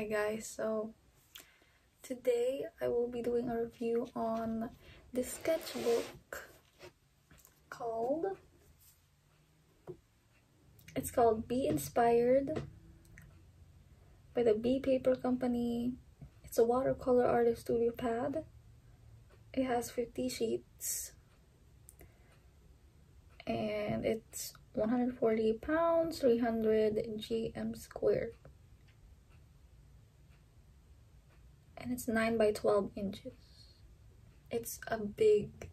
Hi guys, so today I will be doing a review on this sketchbook called it's called Bee Inspired by the Bee Paper Company. It's a watercolor artist studio pad. It has 50 sheets and it's 140 pounds, 300 GM squared. And it's 9 by 12 inches. It's a big,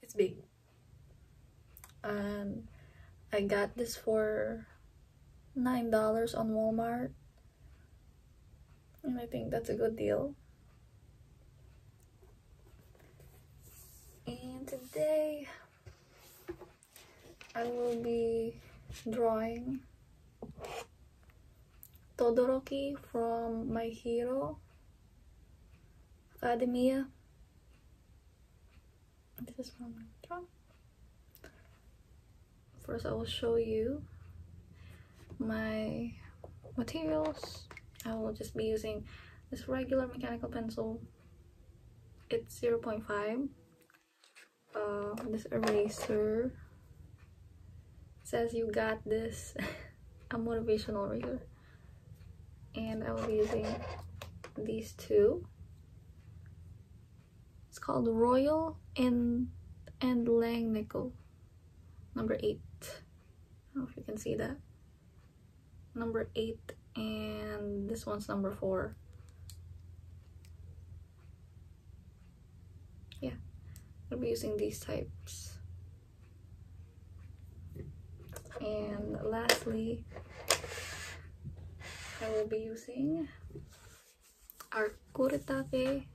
it's big. And I got this for $9 on Walmart. And I think that's a good deal. And today I will be drawing Todoroki from My Hero Academia. This is from draw. First I will show you my materials. I will just be using this regular mechanical pencil. It's 0.5. Uh, this eraser says you got this a motivational eraser and I will be using these two it's called Royal and and Lang Langnickel number eight. I don't know if you can see that. Number eight and this one's number four. Yeah I'll be using these types. And lastly I will be using our Kuretake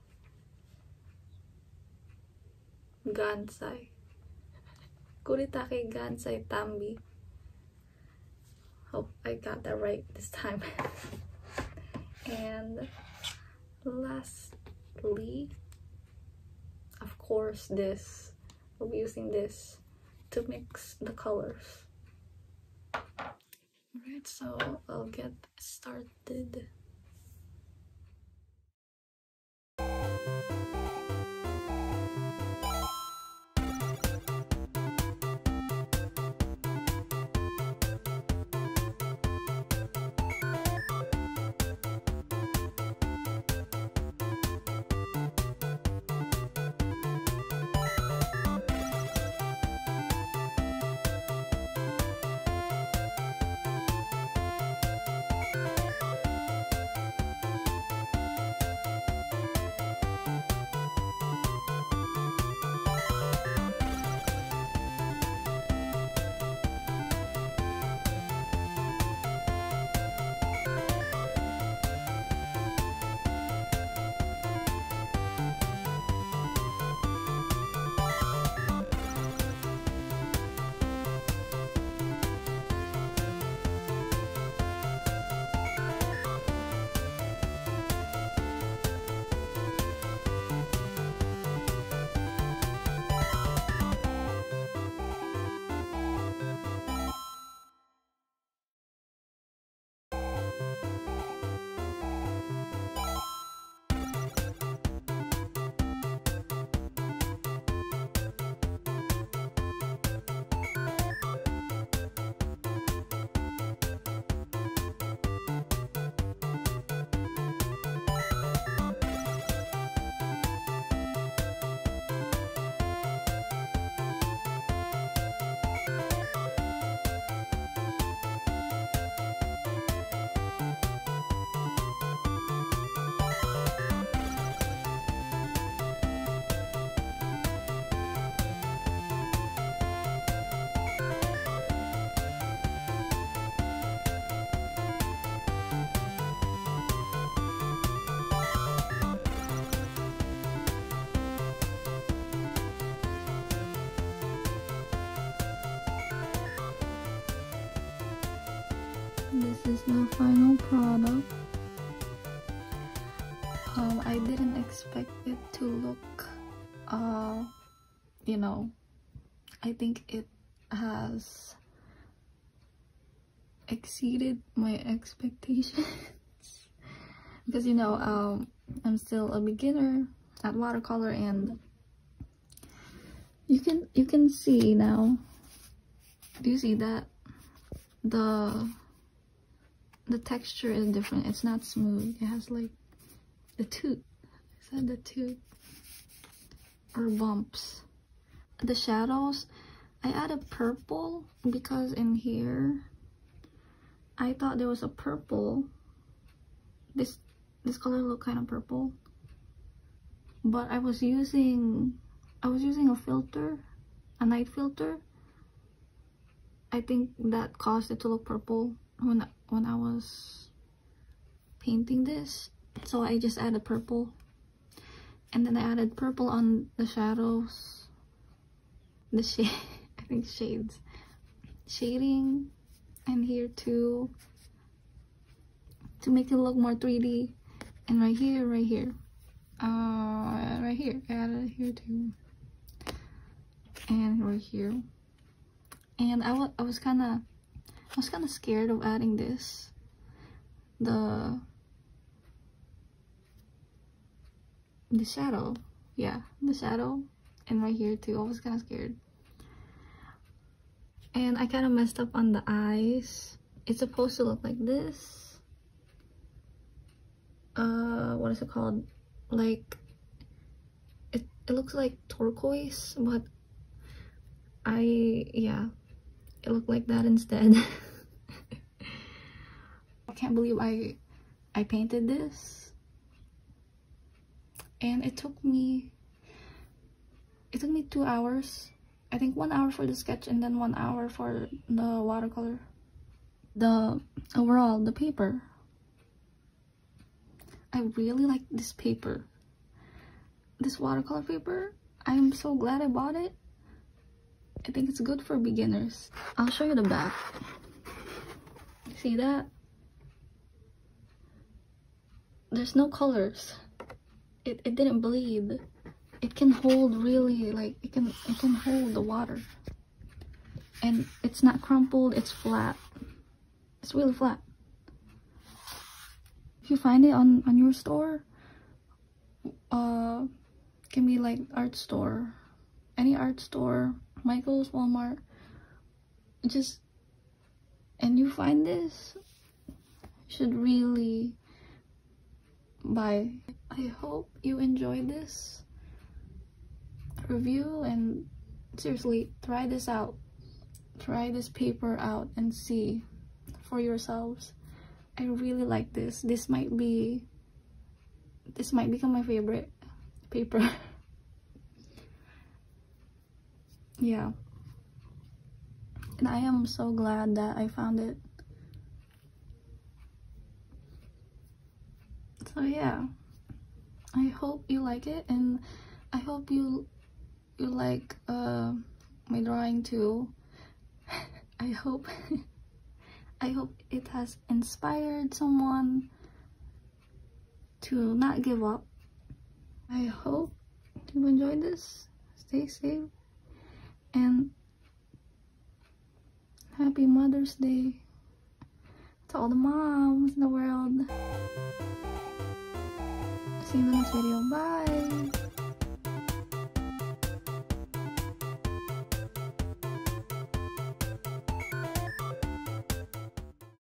Gansai. Kuretake Gansai Tambi. Hope I got that right this time. And lastly of course this. We'll be using this to mix the colors. Alright, so I'll get started. The final product. Um, I didn't expect it to look uh, you know I think it has exceeded my expectations. Because you know um i'm still a beginner at watercolor and you can you can see now. Do you see that? The the texture is different. It's not smooth. It has like the tooth. Is that the tooth? Or bumps the shadows i added purple because in here i thought there was a purple. This this color look kind of purple. But i was using i was using a filter a night filter. I think that caused it to look purple when when i was painting this so i just added purple. And then i added purple on the shadows. The shade i think shades. Shading and here too. To make it look more 3d and right here right here. Uh right here. I added here too. And right here. And I, I was kind of I was kind of scared of adding this. The the shadow. Yeah the shadow. And right here too. I was kind of scared. And I kind of messed up on the eyes. It's supposed to look like this. Uh what is it called? Like it, it looks like turquoise but i yeah it looked like that instead i can't believe i i painted this and it took me it took me two hours i think one hour for the sketch and then one hour for the watercolor the overall the paper I really like this paper. This watercolor paper. I'm so glad I bought it. I think it's good for beginners. I'll show you the back. See that? There's no colors. It, it didn't bleed. It can hold really like it can it can hold the water. And it's not crumpled, it's flat. It's really flat if you find it on on your store uh can be like art store any art store michael's walmart. Just and you find this? Should really buy. I hope you enjoyed this review and seriously try this out. Try this paper out and see for yourselves. I really like this. This might be, this might become my favorite paper. yeah. And I am so glad that I found it. So yeah, I hope you like it and I hope you you like uh, my drawing too. I hope I hope it has inspired someone to not give up. I hope you enjoyed this. Stay safe and happy Mother's Day to all the moms in the world. See you in the next video. Bye.